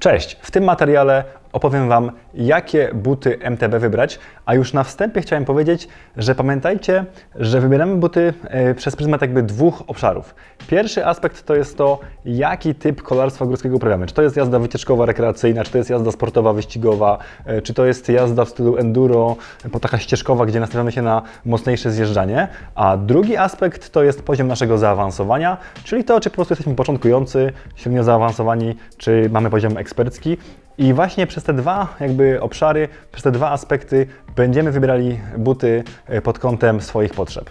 Cześć! W tym materiale opowiem Wam, jakie buty MTB wybrać, a już na wstępie chciałem powiedzieć, że pamiętajcie, że wybieramy buty e, przez pryzmat jakby dwóch obszarów. Pierwszy aspekt to jest to, jaki typ kolarstwa górskiego uprawiamy. Czy to jest jazda wycieczkowa, rekreacyjna, czy to jest jazda sportowa, wyścigowa, e, czy to jest jazda w stylu enduro, po taka ścieżkowa, gdzie nastawiamy się na mocniejsze zjeżdżanie. A drugi aspekt to jest poziom naszego zaawansowania, czyli to, czy po prostu jesteśmy początkujący, średnio zaawansowani, czy mamy poziom ekspercki. I właśnie przez te dwa jakby obszary, przez te dwa aspekty będziemy wybierali buty e, pod kątem swoich potrzeb.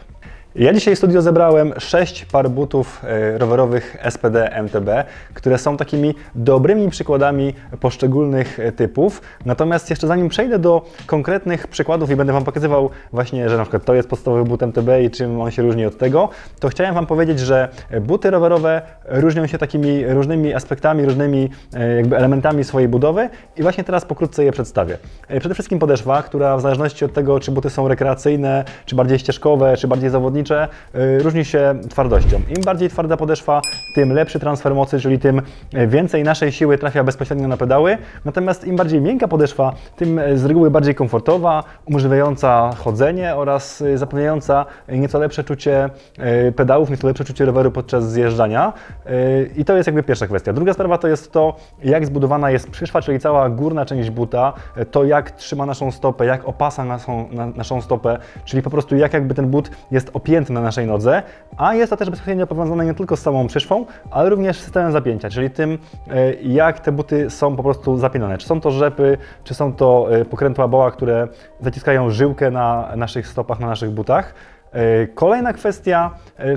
Ja dzisiaj w studio zebrałem 6 par butów e, rowerowych SPD MTB, które są takimi dobrymi przykładami poszczególnych e, typów. Natomiast jeszcze zanim przejdę do konkretnych przykładów i będę Wam pokazywał właśnie, że na przykład to jest podstawowy but MTB i czym on się różni od tego, to chciałem Wam powiedzieć, że buty rowerowe różnią się takimi różnymi aspektami, różnymi e, jakby elementami swojej budowy i właśnie teraz pokrótce je przedstawię. Przede wszystkim podeszwa, która w zależności od tego, czy buty są rekreacyjne, czy bardziej ścieżkowe, czy bardziej zawodnicze, y, różni się twardością. Im bardziej twarda podeszwa, tym lepszy transfer mocy, czyli tym y, więcej naszej siły trafia bezpośrednio na pedały. Natomiast im bardziej miękka podeszwa, tym y, z reguły bardziej komfortowa, umożliwiająca chodzenie oraz zapewniająca nieco lepsze czucie pedałów, nieco lepsze czucie roweru podczas zjeżdżania. I to jest jakby pierwsza kwestia. Druga sprawa to jest to, jak zbudowana jest przyszwa, czyli cała górna część buta, to jak trzyma naszą stopę, jak opasa naszą, na, naszą stopę, czyli po prostu jak jakby ten but jest opięty na naszej nodze, a jest to też bezpośrednio powiązane nie tylko z samą przyszwą, ale również z systemem zapięcia, czyli tym, e, jak te buty są po prostu zapinane. Czy są to rzepy, czy są to e, pokrętła boła, które zaciskają żyłkę na naszych stopach, na naszych butach. E, kolejna kwestia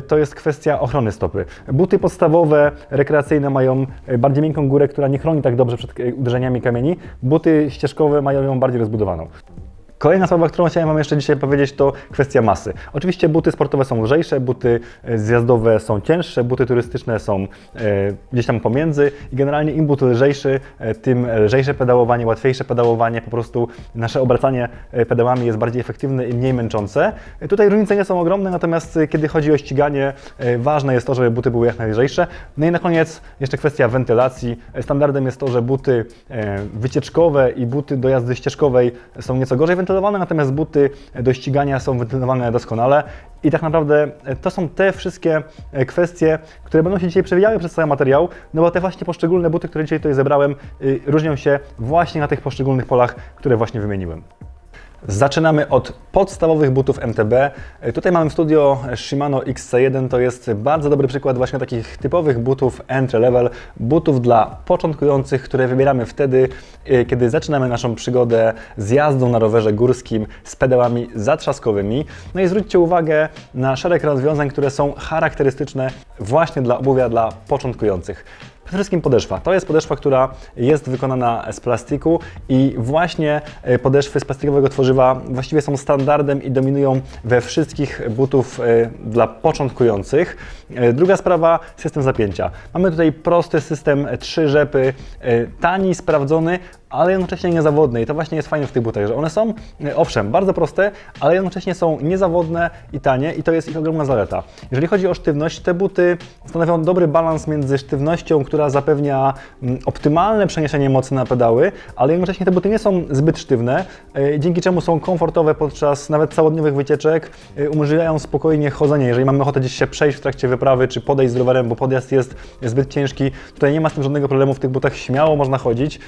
to jest kwestia ochrony stopy. Buty podstawowe, rekreacyjne mają bardziej miękką górę, która nie chroni tak dobrze przed uderzeniami kamieni. Buty ścieżkowe mają ją bardziej rozbudowaną. Kolejna sprawa, którą chciałem Wam jeszcze dzisiaj powiedzieć, to kwestia masy. Oczywiście buty sportowe są lżejsze, buty e, zjazdowe są cięższe, buty turystyczne są e, gdzieś tam pomiędzy i generalnie im but lżejszy, e, tym lżejsze pedałowanie, łatwiejsze pedałowanie, po prostu nasze obracanie pedałami jest bardziej efektywne i mniej męczące. Tutaj różnice nie są ogromne, natomiast kiedy chodzi o ściganie, ważne jest to, żeby buty były jak najlżejsze. No i na koniec jeszcze kwestia wentylacji. Standardem jest to, że buty wycieczkowe i buty do jazdy ścieżkowej są nieco gorzej wentylowane, wentylowane, natomiast buty do ścigania są wentylowane doskonale. I tak naprawdę e, to są te wszystkie e, kwestie, które będą się dzisiaj przewijały przez cały materiał, no bo te właśnie poszczególne buty, które dzisiaj tutaj zebrałem, y, różnią się właśnie na tych poszczególnych polach, które właśnie wymieniłem. Zaczynamy od podstawowych butów MTB. Tutaj mamy w studio Shimano XC1. To jest bardzo dobry przykład właśnie takich typowych butów entry level, butów dla początkujących, które wybieramy wtedy, y, kiedy zaczynamy naszą przygodę z jazdą na rowerze górskim z pedałami zatrzaskowymi. No i zwróćcie uwagę na szereg rozwiązań, które są charakterystyczne właśnie dla obuwia dla początkujących. Przede wszystkim podeszwa. To jest podeszwa, która jest wykonana z plastiku i właśnie e, podeszwy z plastikowego tworzywa właściwie są standardem i dominują we wszystkich butów e, dla początkujących. E, druga sprawa, system zapięcia. Mamy tutaj prosty system, trzy rzepy, tani, sprawdzony, ale jednocześnie niezawodne. I to właśnie jest fajne w tych butach, że one są, e, owszem, bardzo proste, ale jednocześnie są niezawodne i tanie i to jest ich ogromna zaleta. Jeżeli chodzi o sztywność, te buty stanowią dobry balans między sztywnością, która zapewnia mm, optymalne przeniesienie mocy na pedały, ale jednocześnie te buty nie są zbyt sztywne, e, dzięki czemu są komfortowe podczas nawet całodniowych wycieczek, e, umożliwiają spokojnie chodzenie. Jeżeli mamy ochotę gdzieś się przejść w trakcie wyprawy, czy podejść z rowerem, bo podjazd jest zbyt ciężki, tutaj nie ma z tym żadnego problemu, w tych butach śmiało można chodzić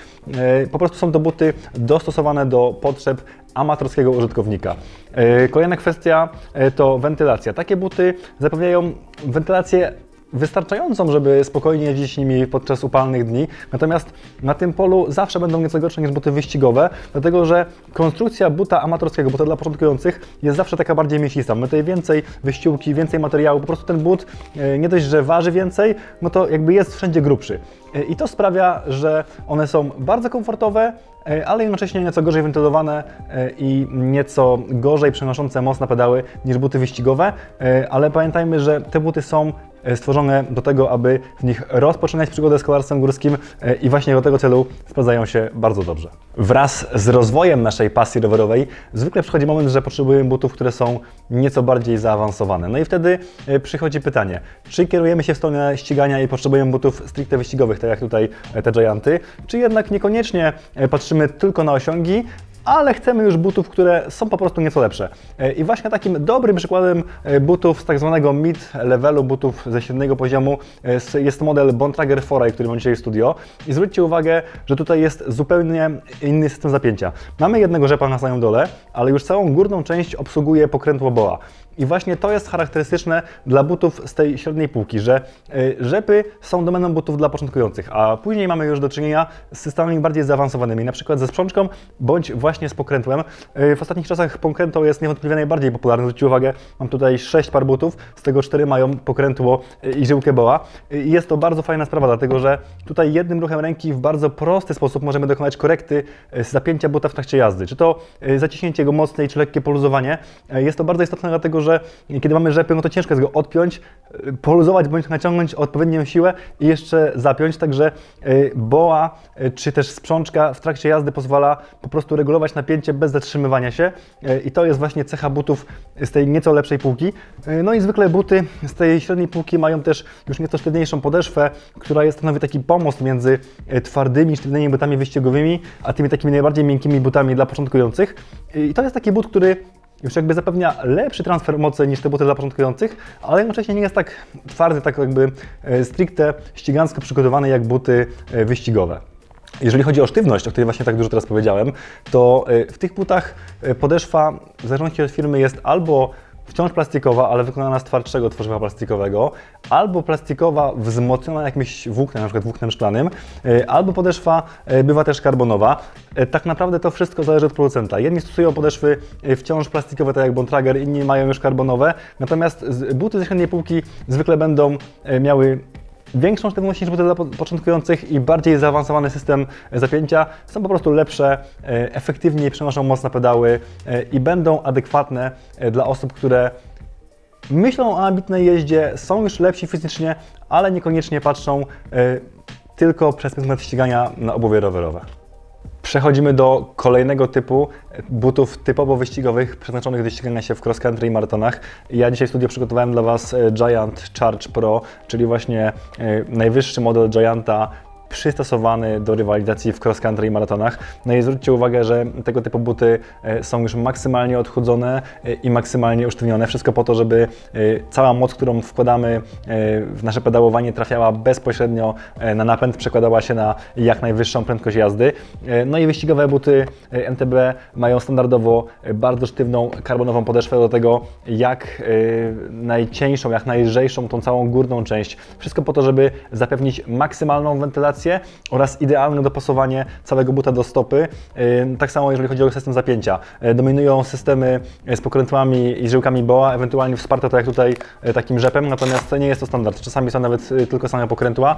po prostu są to buty dostosowane do potrzeb amatorskiego użytkownika. E, kolejna kwestia e, to wentylacja. Takie buty zapewniają wentylację wystarczającą, żeby spokojnie jeździć nimi podczas upalnych dni. Natomiast na tym polu zawsze będą nieco gorsze niż buty wyścigowe, dlatego że konstrukcja buta amatorskiego, buta dla początkujących jest zawsze taka bardziej mięsista. My tutaj więcej wyściółki, więcej materiału, po prostu ten but e, nie dość, że waży więcej, no to jakby jest wszędzie grubszy. E, I to sprawia, że one są bardzo komfortowe, e, ale jednocześnie nieco gorzej wentylowane i nieco gorzej przenoszące moc na pedały niż buty wyścigowe. Ale pamiętajmy, że te buty są stworzone do tego, aby w nich rozpoczynać przygodę z kolarstwem górskim e, i właśnie do tego celu sprawdzają się bardzo dobrze. Wraz z rozwojem naszej pasji rowerowej zwykle przychodzi moment, że potrzebujemy butów, które są nieco bardziej zaawansowane. No i wtedy e, przychodzi pytanie, czy kierujemy się w stronę ścigania i potrzebujemy butów stricte wyścigowych, tak jak tutaj te Gianty, czy jednak niekoniecznie patrzymy tylko na osiągi, ale chcemy już butów, które są po prostu nieco lepsze. E, I właśnie takim dobrym przykładem e, butów z tak zwanego mid-levelu, butów ze średniego poziomu e, jest model Bontrager Foray, który mam dzisiaj w studio. I zwróćcie uwagę, że tutaj jest zupełnie inny system zapięcia. Mamy jednego rzepa na samym dole, ale już całą górną część obsługuje pokrętło BOA. I właśnie to jest charakterystyczne dla butów z tej średniej półki, że y, rzepy są domeną butów dla początkujących, a później mamy już do czynienia z systemami bardziej zaawansowanymi, na przykład ze sprzączką bądź właśnie z pokrętłem. Y, w ostatnich czasach pokrętło jest niewątpliwie najbardziej popularne. Zwróćcie uwagę, mam tutaj 6 par butów, z tego 4 mają pokrętło y, i żyłkę boa. I jest to bardzo fajna sprawa, dlatego że tutaj jednym ruchem ręki w bardzo prosty sposób możemy dokonać korekty zapięcia buta w trakcie jazdy. Czy to zaciśnięcie go mocniej, czy lekkie poluzowanie. Jest to bardzo istotne, dlatego że kiedy mamy rzepy, no to ciężko jest go odpiąć, y, poluzować bądź naciągnąć odpowiednią siłę i jeszcze zapiąć, także y, boa y, czy też sprzączka w trakcie jazdy pozwala po prostu regulować napięcie bez zatrzymywania się i to jest właśnie cecha butów z tej nieco lepszej półki. No i zwykle buty z tej średniej półki mają też już nieco sztywniejszą podeszwę, która jest stanowi taki pomost między twardymi, sztywnymi butami wyścigowymi, a tymi takimi najbardziej miękkimi butami dla początkujących. I to jest taki but, który już jakby zapewnia lepszy transfer mocy niż te buty dla początkujących, ale jednocześnie nie jest tak twardy, tak jakby e, stricte ścigancko przygotowany jak buty e, wyścigowe. Jeżeli chodzi o sztywność, o której właśnie tak dużo teraz powiedziałem, to e, w tych butach podeszwa w zależności od firmy jest albo wciąż plastikowa, ale wykonana z twardszego tworzywa plastikowego, albo plastikowa wzmocniona jakimś włóknem, na przykład włóknem szklanym, e, albo podeszwa e, bywa też karbonowa. E, tak naprawdę to wszystko zależy od producenta. Jedni stosują podeszwy wciąż plastikowe, tak jak Bontrager, inni mają już karbonowe, natomiast buty ze średniej półki zwykle będą miały większą sztywność niż buty dla początkujących i bardziej zaawansowany system zapięcia. Są po prostu lepsze, e, efektywniej przenoszą moc na pedały e, i będą adekwatne e, dla osób, które myślą o ambitnej jeździe, są już lepsi fizycznie, ale niekoniecznie patrzą tylko przez pryzmat ścigania na obuwie rowerowe. Przechodzimy do kolejnego typu butów typowo wyścigowych, przeznaczonych do ścigania się w cross country i maratonach. Ja dzisiaj w studiu przygotowałem dla Was e, Giant Charge Pro, czyli właśnie e, najwyższy model Gianta przystosowany do rywalizacji w cross country i maratonach. No i zwróćcie uwagę, że tego typu buty e, są już maksymalnie odchudzone e, i maksymalnie usztywnione. Wszystko po to, żeby e, cała moc, którą wkładamy w nasze pedałowanie trafiała bezpośrednio na napęd, przekładała się na jak najwyższą prędkość jazdy. No i wyścigowe buty MTB mają standardowo bardzo sztywną karbonową podeszwę do tego, jak najcieńszą, jak najlżejszą tą całą górną część. Wszystko po to, żeby zapewnić maksymalną wentylację oraz idealne dopasowanie całego buta do stopy. Tak samo jeżeli chodzi o system zapięcia. E, dominują systemy z pokrętłami i żyłkami BOA, ewentualnie wsparte to jak tutaj e, takim rzepem, natomiast nie jest to standard. Czasami są nawet e, tylko same pokrętła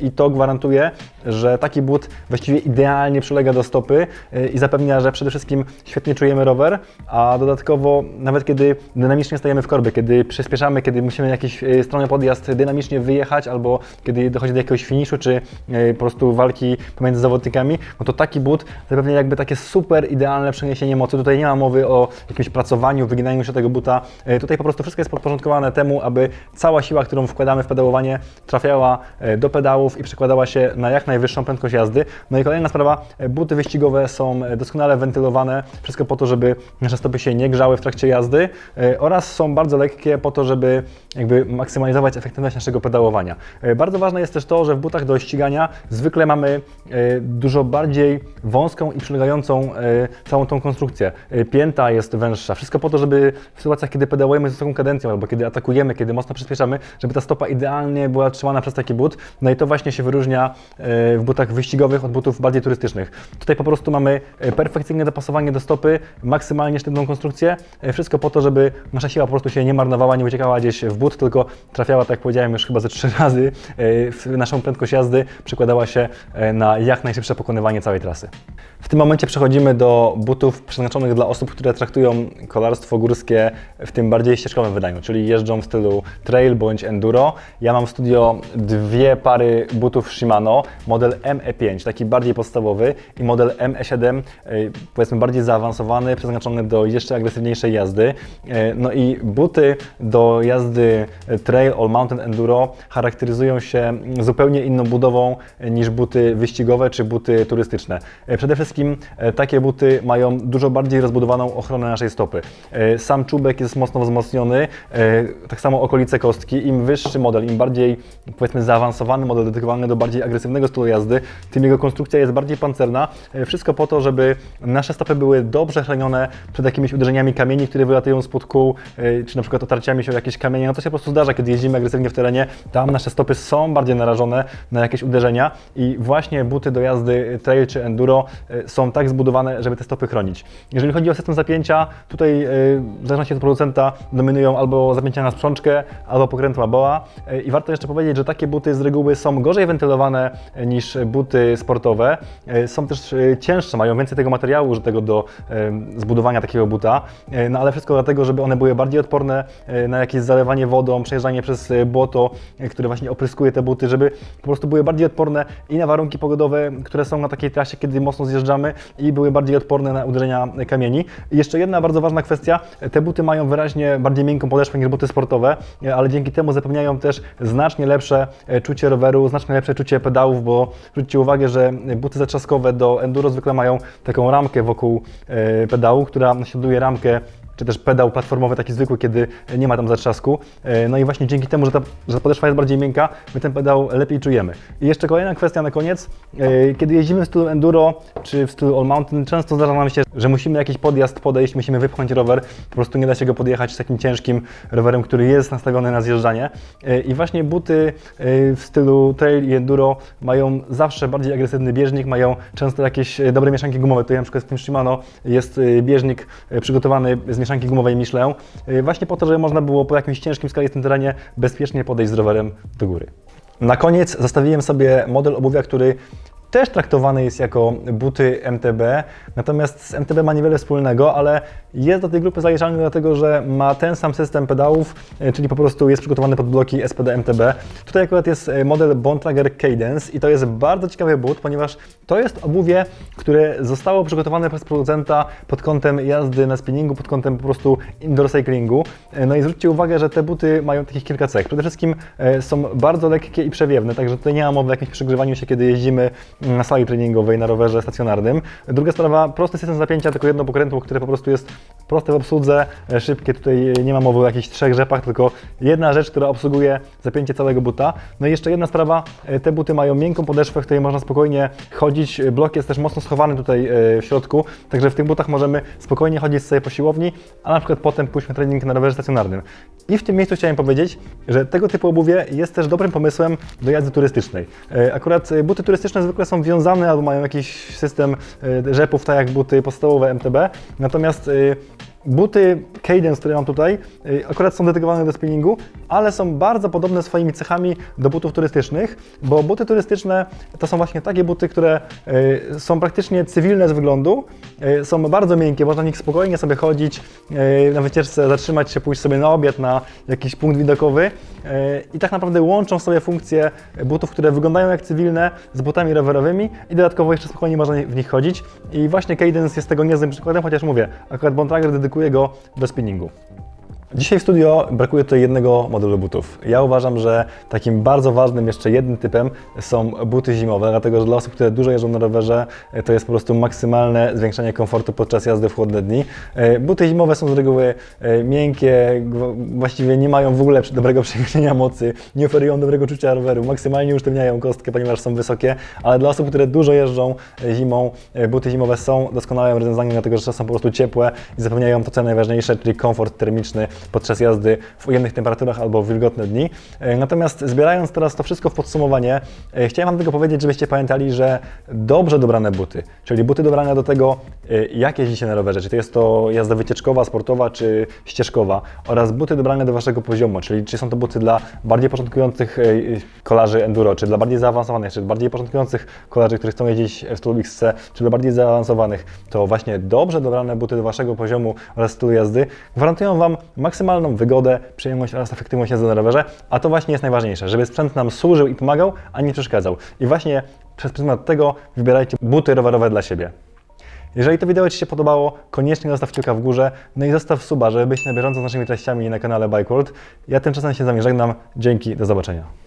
i to gwarantuje, że taki but właściwie idealnie przylega do stopy i zapewnia, że przede wszystkim świetnie czujemy rower, a dodatkowo nawet kiedy dynamicznie stajemy w korbie, kiedy przyspieszamy, kiedy musimy jakiś strony podjazd dynamicznie wyjechać albo kiedy dochodzi do jakiegoś finiszu, czy E, po prostu walki pomiędzy zawodnikami, no to taki but zapewnia jakby takie super idealne przeniesienie mocy. Tutaj nie ma mowy o jakimś pracowaniu, wyginaniu się tego buta. E, tutaj po prostu wszystko jest podporządkowane temu, aby cała siła, którą wkładamy w pedałowanie, trafiała e, do pedałów i przekładała się na jak najwyższą prędkość jazdy. No i kolejna sprawa, buty wyścigowe są doskonale wentylowane, wszystko po to, żeby nasze stopy się nie grzały w trakcie jazdy oraz są bardzo lekkie po to, żeby jakby maksymalizować efektywność naszego pedałowania. Bardzo ważne jest też to, że w butach do ścigania zwykle mamy e, dużo bardziej wąską i przylegającą e, całą tą konstrukcję. E, pięta jest węższa. Wszystko po to, żeby w sytuacjach, kiedy pedałujemy z wysoką kadencją albo kiedy atakujemy, kiedy mocno przyspieszamy, żeby ta stopa idealnie była trzymana przez taki but. No i to właśnie się wyróżnia w butach wyścigowych od butów bardziej turystycznych. Tutaj po prostu mamy perfekcyjne dopasowanie do stopy, maksymalnie sztywną konstrukcję. Wszystko po to, żeby nasza siła po prostu się nie marnowała, nie uciekała gdzieś w but, tylko trafiała, tak jak powiedziałem już chyba ze trzy razy w naszą prędkość jazdy, przekładała się e, na jak najszybsze pokonywanie całej trasy. W tym momencie przechodzimy do butów przeznaczonych dla osób, które traktują kolarstwo górskie w tym bardziej ścieżkowym wydaniu, czyli jeżdżą w stylu trail bądź enduro. Ja mam w studio dwie pary butów Shimano, model ME5, taki bardziej podstawowy i model ME7, powiedzmy bardziej zaawansowany, przeznaczony do jeszcze agresywniejszej jazdy. No i buty do jazdy trail all mountain enduro charakteryzują się zupełnie inną budową niż buty wyścigowe czy buty turystyczne. Przede wszystkim takie buty mają dużo bardziej rozbudowaną ochronę naszej stopy. Sam czubek jest mocno wzmocniony, tak samo okolice kostki. Im wyższy model, im bardziej powiedzmy zaawansowany model dedykowany do bardziej agresywnego stylu jazdy, tym jego konstrukcja jest bardziej pancerna. Wszystko po to, żeby nasze stopy były dobrze chronione przed jakimiś uderzeniami kamieni, które wylatują spod kół, czy na przykład otarciami się o jakieś kamienie. No to się po prostu zdarza, kiedy jeździmy agresywnie w terenie. Tam nasze stopy są bardziej narażone na jakieś uderzenia i właśnie buty do jazdy trail czy enduro są tak zbudowane, żeby te stopy chronić. Jeżeli chodzi o system zapięcia, tutaj w zależności od producenta dominują albo zapięcia na sprzączkę, albo pokrętła boa. I warto jeszcze powiedzieć, że takie buty z reguły są gorzej wentylowane niż buty sportowe. Są też cięższe, mają więcej tego materiału użytego do zbudowania takiego buta, no ale wszystko dlatego, żeby one były bardziej odporne na jakieś zalewanie wodą, przejeżdżanie przez błoto, które właśnie opryskuje te buty, żeby po prostu były bardziej odporne i na warunki pogodowe, które są na takiej trasie, kiedy mocno zjeżdżamy i były bardziej odporne na uderzenia kamieni. I jeszcze jedna bardzo ważna kwestia, te buty mają wyraźnie bardziej miękką podeszwę niż buty sportowe, ale dzięki temu zapewniają też znacznie lepsze czucie roweru, znacznie lepsze czucie pedałów, bo zwróćcie uwagę, że buty zatrzaskowe do enduro zwykle mają taką ramkę wokół pedału, która naśladuje ramkę czy też pedał platformowy taki zwykły, kiedy nie ma tam zatrzasku. No i właśnie dzięki temu, że ta, że ta podeszwa jest bardziej miękka, my ten pedał lepiej czujemy. I jeszcze kolejna kwestia na koniec. Kiedy jeździmy w stylu enduro czy w stylu all mountain, często zdarza nam się, że musimy jakiś podjazd podejść, musimy wypchnąć rower, po prostu nie da się go podjechać z takim ciężkim rowerem, który jest nastawiony na zjeżdżanie. I właśnie buty w stylu trail i enduro mają zawsze bardziej agresywny bieżnik, mają często jakieś dobre mieszanki gumowe. Tutaj na przykład w tym Shimano jest bieżnik przygotowany z mieszanki gumowej Michelin, właśnie po to, żeby można było po jakimś ciężkim skalistym terenie bezpiecznie podejść z rowerem do góry. Na koniec zostawiłem sobie model obuwia, który też traktowany jest jako buty MTB, natomiast z MTB ma niewiele wspólnego, ale jest do tej grupy zaliczany dlatego, że ma ten sam system pedałów, czyli po prostu jest przygotowany pod bloki SPD MTB. Tutaj akurat jest model Bontrager Cadence i to jest bardzo ciekawy but, ponieważ to jest obuwie, które zostało przygotowane przez producenta pod kątem jazdy na spinningu, pod kątem po prostu indoor cyclingu. No i zwróćcie uwagę, że te buty mają takich kilka cech. Przede wszystkim są bardzo lekkie i przewiewne, także tutaj nie ma mowy o jakimś przegrzewaniu się, kiedy jeździmy na sali treningowej, na rowerze stacjonarnym. Druga sprawa, prosty system zapięcia, tylko jedno pokrętło, które po prostu jest proste w obsłudze, szybkie, tutaj nie ma mowy o jakichś trzech rzepach, tylko jedna rzecz, która obsługuje zapięcie całego buta. No i jeszcze jedna sprawa, te buty mają miękką podeszwę, w której można spokojnie chodzić. Blok jest też mocno schowany tutaj w środku, także w tych butach możemy spokojnie chodzić sobie po siłowni, a na przykład potem pójść trening na rowerze stacjonarnym. I w tym miejscu chciałem powiedzieć, że tego typu obuwie jest też dobrym pomysłem do jazdy turystycznej. Akurat buty turystyczne zwykle są wiązane albo mają jakiś system rzepów, tak jak buty podstawowe MTB, natomiast Buty Cadence, które mam tutaj, akurat są dedykowane do spinningu, ale są bardzo podobne swoimi cechami do butów turystycznych, bo buty turystyczne to są właśnie takie buty, które są praktycznie cywilne z wyglądu, są bardzo miękkie, można w nich spokojnie sobie chodzić, na wycieczce zatrzymać się, pójść sobie na obiad, na jakiś punkt widokowy i tak naprawdę łączą sobie funkcje butów, które wyglądają jak cywilne z butami rowerowymi i dodatkowo jeszcze spokojnie można w nich chodzić. I właśnie Cadence jest tego niezłym przykładem, chociaż mówię, akurat Bontrager dedykuje go do spinningu. Dzisiaj w studio brakuje tutaj jednego modelu butów. Ja uważam, że takim bardzo ważnym jeszcze jednym typem są buty zimowe, dlatego że dla osób, które dużo jeżdżą na rowerze, to jest po prostu maksymalne zwiększenie komfortu podczas jazdy w chłodne dni. Buty zimowe są z reguły miękkie, właściwie nie mają w ogóle dobrego przeniesienia mocy, nie oferują dobrego czucia roweru, maksymalnie usztywniają kostkę, ponieważ są wysokie, ale dla osób, które dużo jeżdżą zimą, buty zimowe są doskonałym rozwiązaniem, dlatego że są po prostu ciepłe i zapewniają to, co najważniejsze, czyli komfort termiczny podczas jazdy w ujemnych temperaturach albo w wilgotne dni. E, Natomiast zbierając teraz to wszystko w podsumowanie, e, chciałem Wam tylko powiedzieć, żebyście pamiętali, że dobrze dobrane buty, czyli buty dobrane do tego, e, jak jeździcie na rowerze, czy to jest to jazda wycieczkowa, sportowa, czy ścieżkowa, oraz buty dobrane do Waszego poziomu, czyli czy są to buty dla bardziej początkujących kolarzy enduro, czy dla bardziej zaawansowanych, czy bardziej początkujących kolarzy, którzy chcą jeździć w stylu XC, czy dla bardziej zaawansowanych, to właśnie dobrze dobrane buty do Waszego poziomu oraz stylu jazdy gwarantują Wam maksymalną wygodę, przyjemność oraz efektywność jazdy na rowerze, a to właśnie jest najważniejsze, żeby sprzęt nam służył i pomagał, a nie przeszkadzał. I właśnie przez pryzmat tego wybierajcie buty rowerowe dla siebie. Jeżeli to wideo Ci się podobało, koniecznie zostaw kciuka w górze, no i zostaw suba, żeby być na bieżąco z naszymi treściami na kanale Bike World. Ja tymczasem się z Wami żegnam. Dzięki, do zobaczenia.